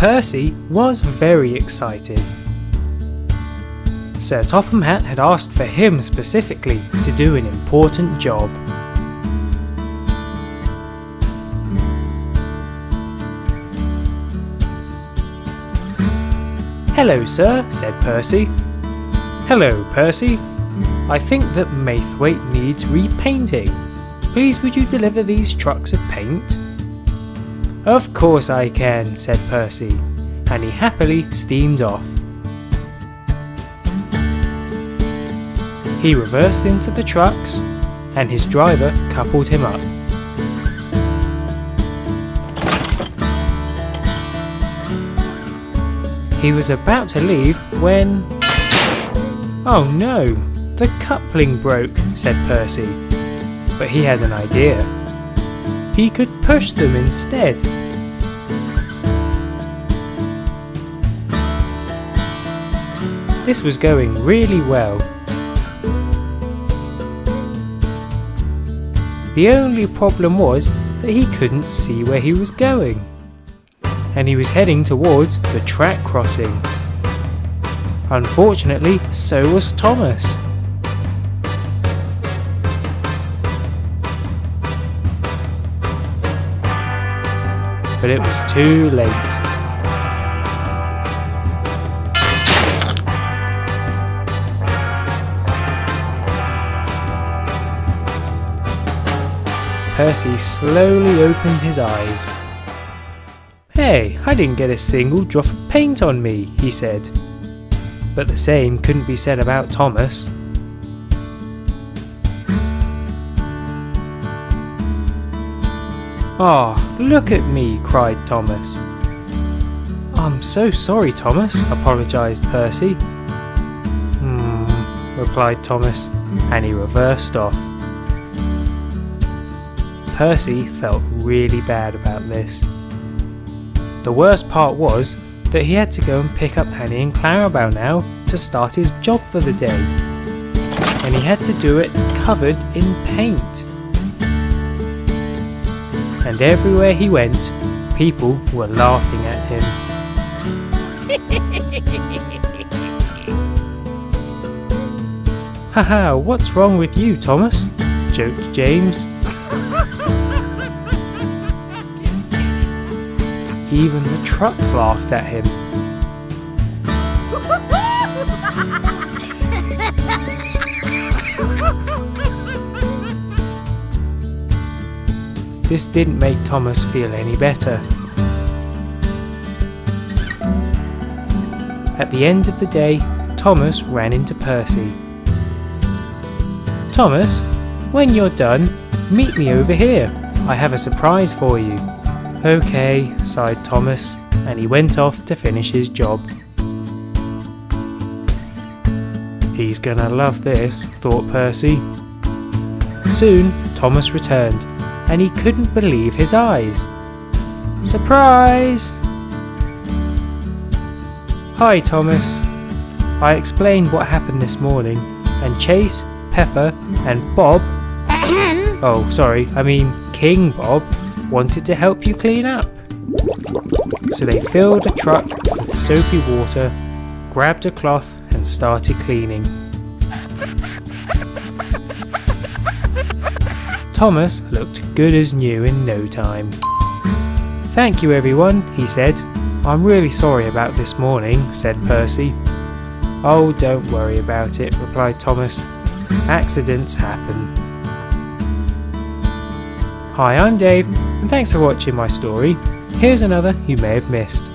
Percy was very excited. Sir Topham Hatt had asked for him specifically to do an important job. Hello, sir, said Percy. Hello, Percy. I think that Maithwaite needs repainting. Please would you deliver these trucks of paint? Of course I can, said Percy, and he happily steamed off. He reversed into the trucks, and his driver coupled him up. He was about to leave when... Oh no, the coupling broke, said Percy. But he had an idea. He could push them instead. This was going really well. The only problem was that he couldn't see where he was going and he was heading towards the track crossing. Unfortunately, so was Thomas. But it was too late. Percy slowly opened his eyes Hey, I didn't get a single drop of paint on me, he said. But the same couldn't be said about Thomas. Ah, oh, look at me, cried Thomas. I'm so sorry, Thomas, apologised Percy. Hmm, replied Thomas, and he reversed off. Percy felt really bad about this. The worst part was that he had to go and pick up Annie and Clarabelle now to start his job for the day. And he had to do it covered in paint. And everywhere he went, people were laughing at him. Haha, what's wrong with you, Thomas? joked James. Even the trucks laughed at him. This didn't make Thomas feel any better. At the end of the day, Thomas ran into Percy. Thomas, when you're done, meet me over here. I have a surprise for you. Okay, sighed Thomas, and he went off to finish his job. He's gonna love this, thought Percy. Soon, Thomas returned, and he couldn't believe his eyes. Surprise! Hi, Thomas. I explained what happened this morning, and Chase, Pepper, and Bob. oh, sorry, I mean King Bob wanted to help you clean up. So they filled a truck with soapy water, grabbed a cloth and started cleaning. Thomas looked good as new in no time. Thank you everyone, he said. I'm really sorry about this morning, said Percy. Oh, don't worry about it, replied Thomas. Accidents happen. Hi, I'm Dave, and thanks for watching my story. Here's another you may have missed.